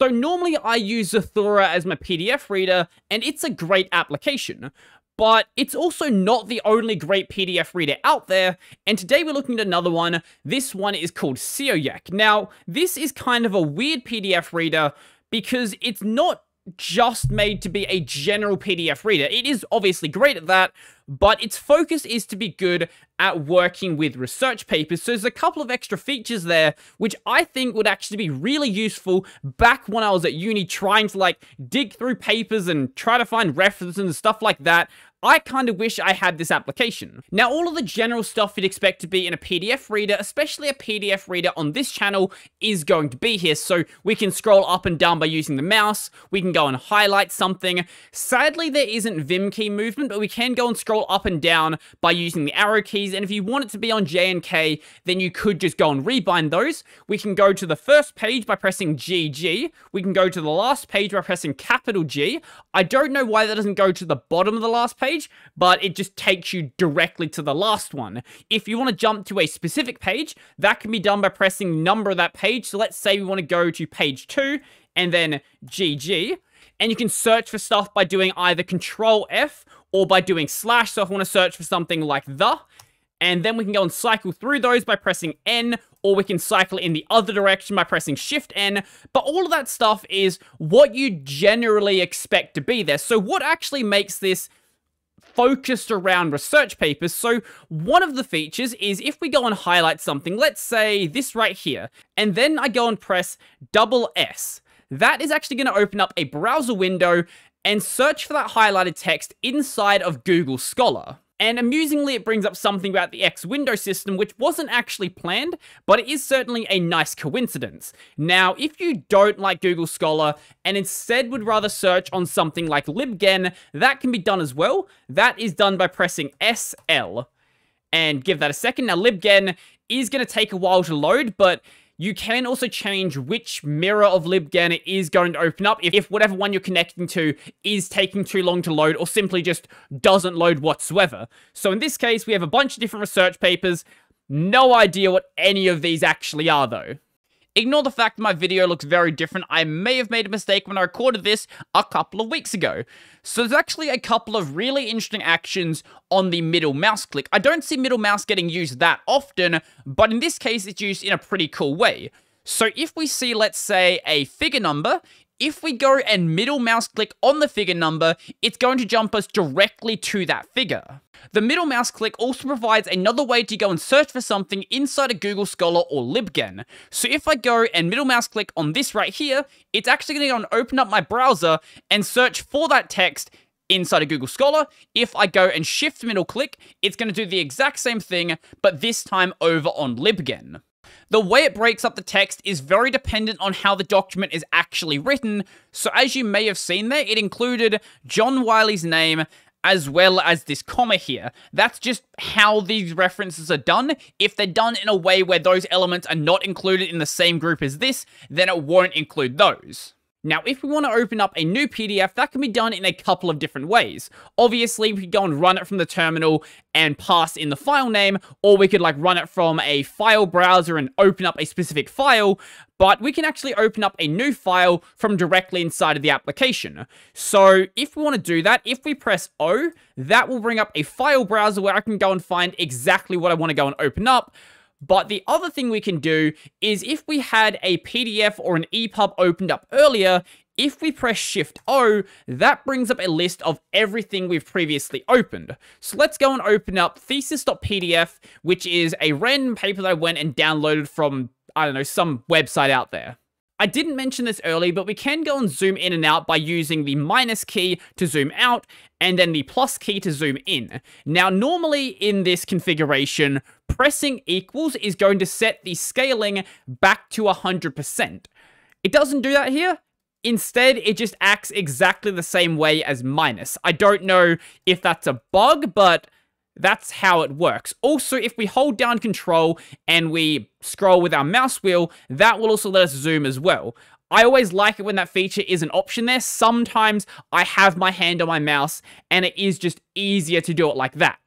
So normally I use Zathura as my PDF reader, and it's a great application. But it's also not the only great PDF reader out there, and today we're looking at another one. This one is called Sioyek. Now, this is kind of a weird PDF reader because it's not just made to be a general PDF reader. It is obviously great at that, but its focus is to be good at working with research papers. So there's a couple of extra features there, which I think would actually be really useful back when I was at uni trying to like dig through papers and try to find references and stuff like that. I kind of wish I had this application. Now, all of the general stuff you'd expect to be in a PDF reader, especially a PDF reader on this channel, is going to be here. So we can scroll up and down by using the mouse. We can go and highlight something. Sadly, there isn't Vim key movement, but we can go and scroll up and down by using the arrow keys. And if you want it to be on J and K, then you could just go and rebind those. We can go to the first page by pressing GG. We can go to the last page by pressing capital G. I don't know why that doesn't go to the bottom of the last page page, but it just takes you directly to the last one. If you want to jump to a specific page, that can be done by pressing number of that page. So let's say we want to go to page 2 and then GG. And you can search for stuff by doing either Control F or by doing slash. So if I want to search for something like the, and then we can go and cycle through those by pressing N, or we can cycle in the other direction by pressing Shift N, but all of that stuff is what you generally expect to be there. So what actually makes this focused around research papers. So one of the features is if we go and highlight something, let's say this right here, and then I go and press double S, that is actually going to open up a browser window and search for that highlighted text inside of Google Scholar. And amusingly, it brings up something about the X window system, which wasn't actually planned, but it is certainly a nice coincidence. Now, if you don't like Google Scholar and instead would rather search on something like LibGen, that can be done as well. That is done by pressing SL. And give that a second. Now, LibGen is going to take a while to load, but you can also change which mirror of LibGen is going to open up if, if whatever one you're connecting to is taking too long to load or simply just doesn't load whatsoever. So in this case, we have a bunch of different research papers. No idea what any of these actually are, though. Ignore the fact that my video looks very different. I may have made a mistake when I recorded this a couple of weeks ago. So there's actually a couple of really interesting actions on the middle mouse click. I don't see middle mouse getting used that often, but in this case, it's used in a pretty cool way. So if we see, let's say, a figure number, if we go and middle mouse click on the figure number, it's going to jump us directly to that figure. The middle mouse click also provides another way to go and search for something inside a Google Scholar or LibGen. So if I go and middle mouse click on this right here, it's actually going to go and open up my browser and search for that text inside a Google Scholar. If I go and shift middle click, it's going to do the exact same thing, but this time over on LibGen. The way it breaks up the text is very dependent on how the document is actually written, so as you may have seen there, it included John Wiley's name as well as this comma here. That's just how these references are done. If they're done in a way where those elements are not included in the same group as this, then it won't include those. Now, if we want to open up a new PDF, that can be done in a couple of different ways. Obviously, we could go and run it from the terminal and pass in the file name, or we could like run it from a file browser and open up a specific file, but we can actually open up a new file from directly inside of the application. So if we want to do that, if we press O, that will bring up a file browser where I can go and find exactly what I want to go and open up. But the other thing we can do is if we had a PDF or an EPUB opened up earlier, if we press Shift O, that brings up a list of everything we've previously opened. So let's go and open up thesis.pdf, which is a random paper that I went and downloaded from, I don't know, some website out there. I didn't mention this early, but we can go and zoom in and out by using the minus key to zoom out and then the plus key to zoom in. Now, normally in this configuration, pressing equals is going to set the scaling back to 100%. It doesn't do that here. Instead, it just acts exactly the same way as minus. I don't know if that's a bug, but that's how it works. Also, if we hold down control and we scroll with our mouse wheel, that will also let us zoom as well. I always like it when that feature is an option there. Sometimes I have my hand on my mouse and it is just easier to do it like that.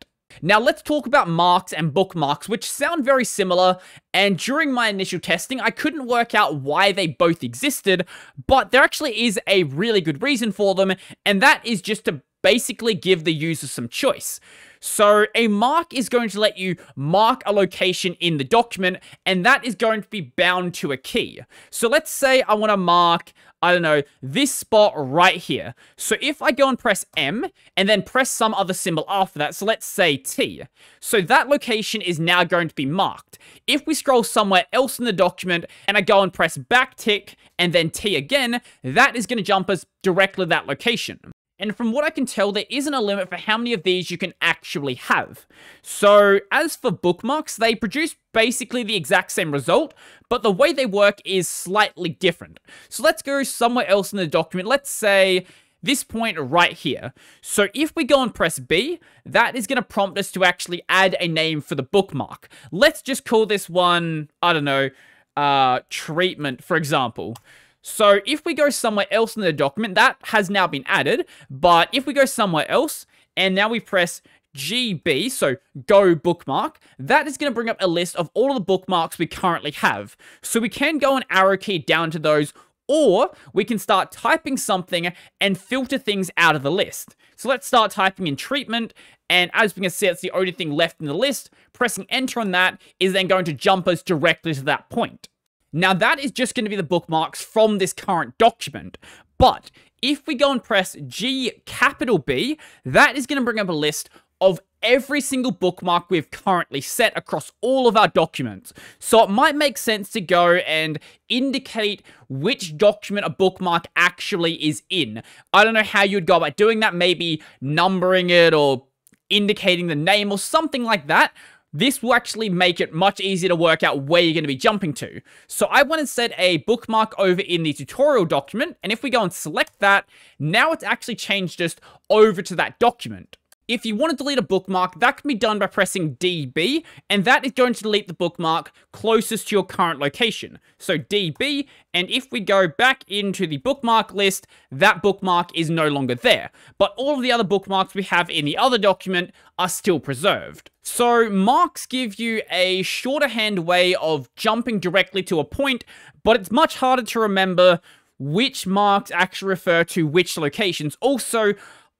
Now let's talk about marks and bookmarks, which sound very similar, and during my initial testing, I couldn't work out why they both existed, but there actually is a really good reason for them, and that is just to basically give the user some choice. So a mark is going to let you mark a location in the document, and that is going to be bound to a key. So let's say I want to mark, I don't know, this spot right here. So if I go and press M, and then press some other symbol after that, so let's say T. So that location is now going to be marked. If we scroll somewhere else in the document, and I go and press back tick, and then T again, that is going to jump us directly to that location. And from what I can tell, there isn't a limit for how many of these you can actually have. So as for bookmarks, they produce basically the exact same result, but the way they work is slightly different. So let's go somewhere else in the document. Let's say this point right here. So if we go and press B, that is going to prompt us to actually add a name for the bookmark. Let's just call this one, I don't know, uh, treatment, for example. So if we go somewhere else in the document, that has now been added. But if we go somewhere else, and now we press GB, so go bookmark, that is going to bring up a list of all of the bookmarks we currently have. So we can go an arrow key down to those, or we can start typing something and filter things out of the list. So let's start typing in treatment, and as we can see, it's the only thing left in the list. Pressing enter on that is then going to jump us directly to that point. Now that is just going to be the bookmarks from this current document, but if we go and press G capital B, that is going to bring up a list of every single bookmark we've currently set across all of our documents. So it might make sense to go and indicate which document a bookmark actually is in. I don't know how you'd go about doing that, maybe numbering it or indicating the name or something like that. This will actually make it much easier to work out where you're going to be jumping to. So I went and set a bookmark over in the tutorial document, and if we go and select that, now it's actually changed just over to that document. If you want to delete a bookmark, that can be done by pressing DB, and that is going to delete the bookmark closest to your current location. So DB, and if we go back into the bookmark list, that bookmark is no longer there. But all of the other bookmarks we have in the other document are still preserved. So marks give you a shorter hand way of jumping directly to a point, but it's much harder to remember which marks actually refer to which locations. Also,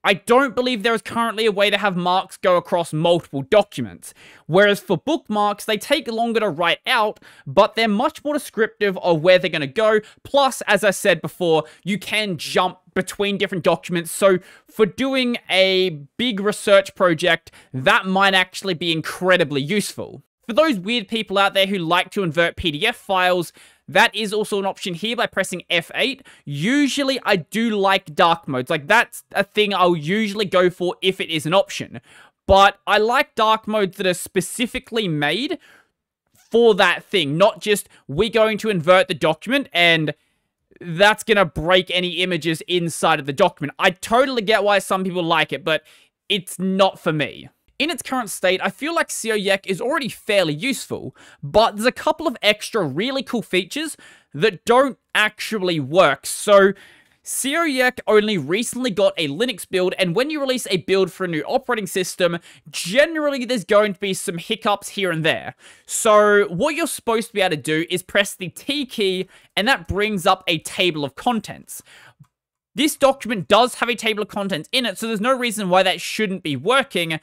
I don't believe there is currently a way to have marks go across multiple documents. Whereas for bookmarks, they take longer to write out, but they're much more descriptive of where they're going to go. Plus, as I said before, you can jump between different documents. So for doing a big research project, that might actually be incredibly useful. For those weird people out there who like to invert PDF files, that is also an option here by pressing F8. Usually, I do like dark modes. Like, that's a thing I'll usually go for if it is an option. But I like dark modes that are specifically made for that thing, not just we're going to invert the document and that's going to break any images inside of the document. I totally get why some people like it, but it's not for me. In its current state, I feel like Sioyek is already fairly useful, but there's a couple of extra really cool features that don't actually work. So, Sioyek only recently got a Linux build, and when you release a build for a new operating system, generally there's going to be some hiccups here and there. So what you're supposed to be able to do is press the T key, and that brings up a table of contents. This document does have a table of contents in it, so there's no reason why that shouldn't be working,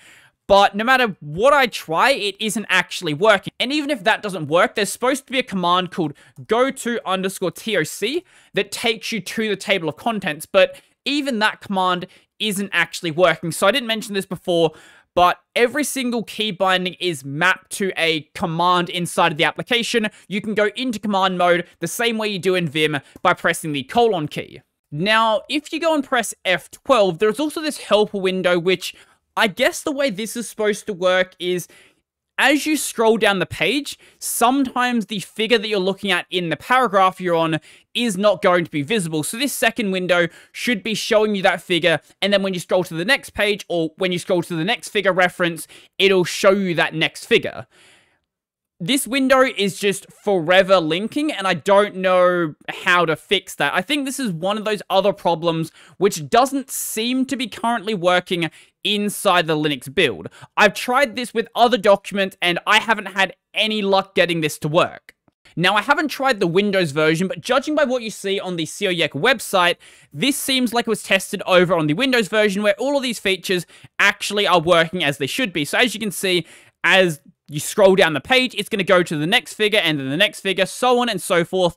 but no matter what I try, it isn't actually working. And even if that doesn't work, there's supposed to be a command called go to underscore TOC that takes you to the table of contents, but even that command isn't actually working. So I didn't mention this before, but every single key binding is mapped to a command inside of the application. You can go into command mode the same way you do in Vim by pressing the colon key. Now, if you go and press F12, there's also this helper window which I guess the way this is supposed to work is as you scroll down the page, sometimes the figure that you're looking at in the paragraph you're on is not going to be visible. So this second window should be showing you that figure, and then when you scroll to the next page, or when you scroll to the next figure reference, it'll show you that next figure this window is just forever linking, and I don't know how to fix that. I think this is one of those other problems which doesn't seem to be currently working inside the Linux build. I've tried this with other documents and I haven't had any luck getting this to work. Now, I haven't tried the Windows version, but judging by what you see on the Sioyek website, this seems like it was tested over on the Windows version where all of these features actually are working as they should be. So as you can see, as you scroll down the page, it's going to go to the next figure and then the next figure, so on and so forth.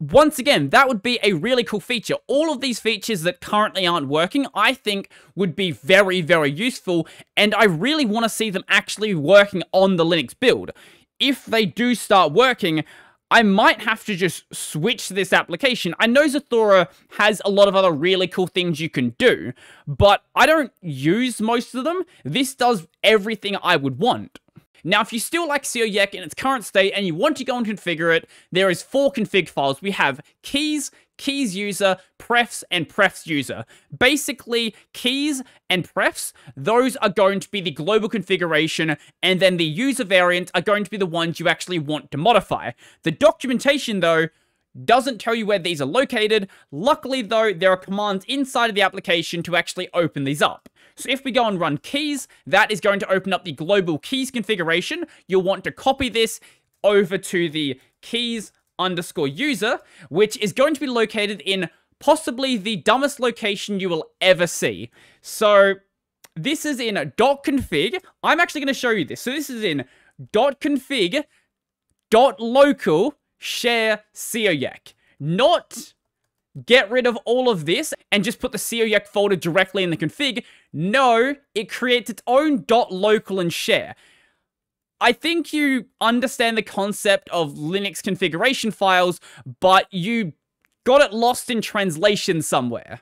Once again, that would be a really cool feature. All of these features that currently aren't working, I think would be very, very useful, and I really want to see them actually working on the Linux build. If they do start working, I might have to just switch to this application. I know Zathura has a lot of other really cool things you can do, but I don't use most of them. This does everything I would want. Now, if you still like Sioyek in its current state and you want to go and configure it, there is four config files. We have keys, keys user, prefs, and prefs user. Basically, keys and prefs, those are going to be the global configuration, and then the user variant are going to be the ones you actually want to modify. The documentation, though, doesn't tell you where these are located. Luckily, though, there are commands inside of the application to actually open these up. So if we go and run keys, that is going to open up the global keys configuration. You'll want to copy this over to the keys underscore user, which is going to be located in possibly the dumbest location you will ever see. So this is in .config. I'm actually going to show you this. So this is in .config .local share Sioyek. Not get rid of all of this and just put the Sioyek folder directly in the config. No, it creates its own .local and share. I think you understand the concept of Linux configuration files, but you got it lost in translation somewhere.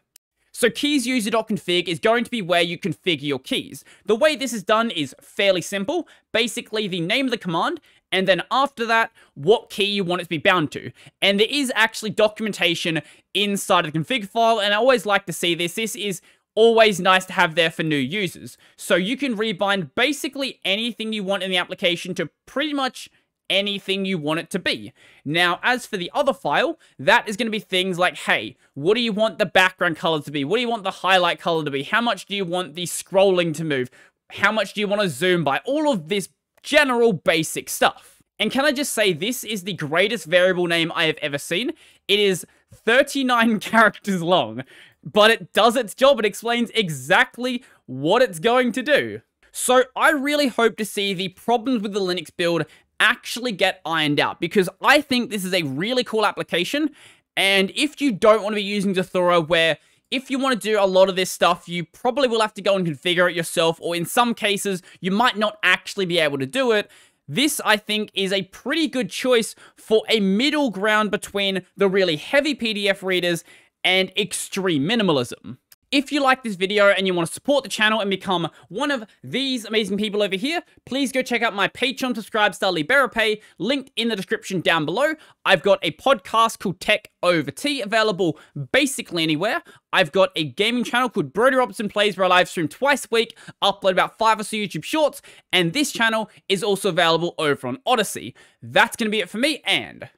So keys user.config is going to be where you configure your keys. The way this is done is fairly simple. Basically, the name of the command, and then after that, what key you want it to be bound to. And there is actually documentation inside of the config file, and I always like to see this. This is always nice to have there for new users. So you can rebind basically anything you want in the application to pretty much anything you want it to be. Now, as for the other file, that is going to be things like, hey, what do you want the background color to be? What do you want the highlight color to be? How much do you want the scrolling to move? How much do you want to zoom by? All of this general basic stuff. And can I just say, this is the greatest variable name I have ever seen. It is 39 characters long, but it does its job. It explains exactly what it's going to do. So I really hope to see the problems with the Linux build actually get ironed out because I think this is a really cool application. And if you don't want to be using Zathura where if you want to do a lot of this stuff, you probably will have to go and configure it yourself, or in some cases, you might not actually be able to do it. This, I think, is a pretty good choice for a middle ground between the really heavy PDF readers and extreme minimalism. If you like this video and you want to support the channel and become one of these amazing people over here, please go check out my Patreon subscribe style Pay, linked in the description down below. I've got a podcast called Tech Over Tea available basically anywhere. I've got a gaming channel called Brodie Robertson Plays where I live stream twice a week, upload about five or so YouTube shorts, and this channel is also available over on Odysee. That's going to be it for me, and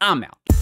I'm out.